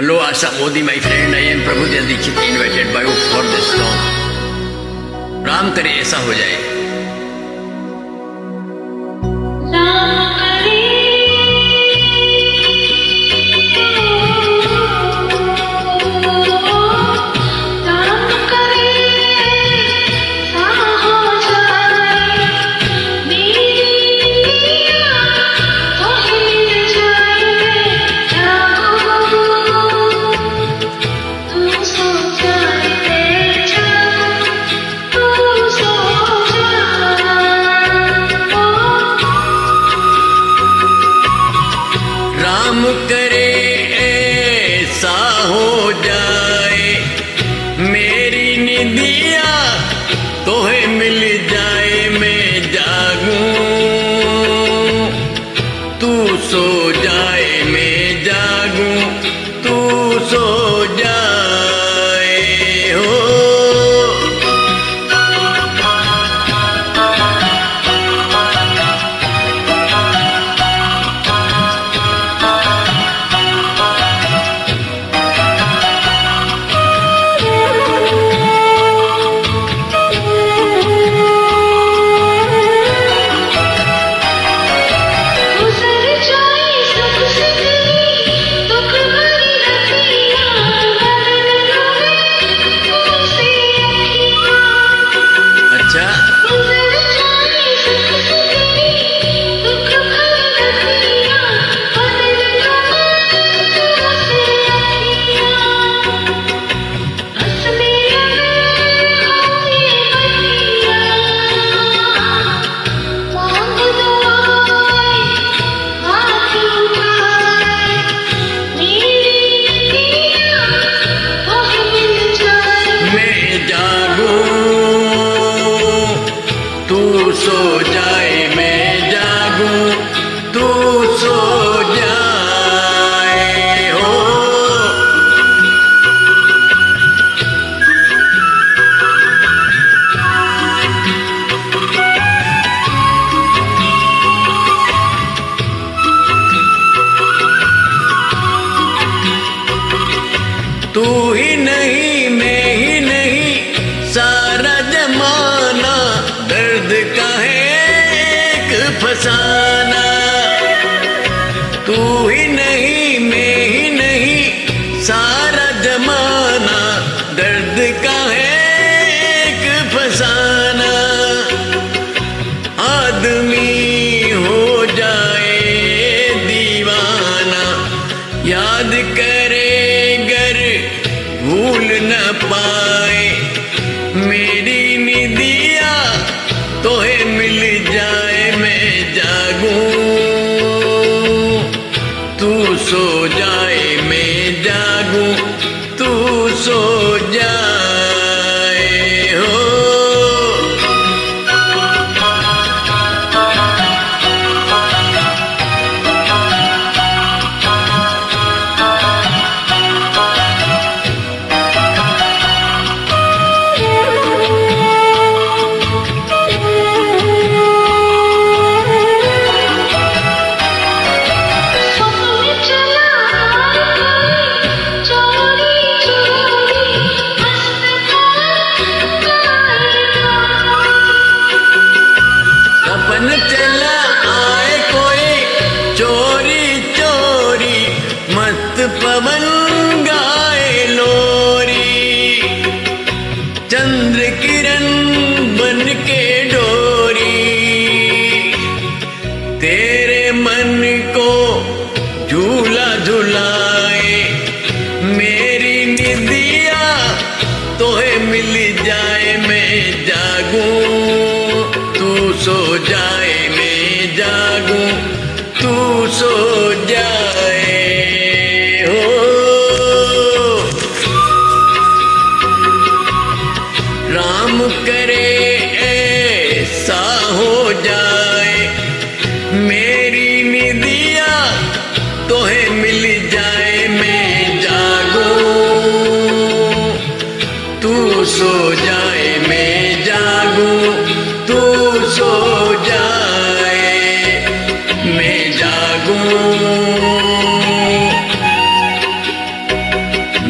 Hello, Asha Modi, my friend. I am Prabhu Dikshit, invited by you for this song. Ram करे ऐसा हो जाए baby Yeah. so. सो जाए मैं जागू तू सो जा।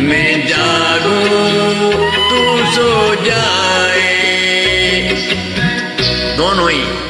मैं जागू तू सो जाए। दोनों ही।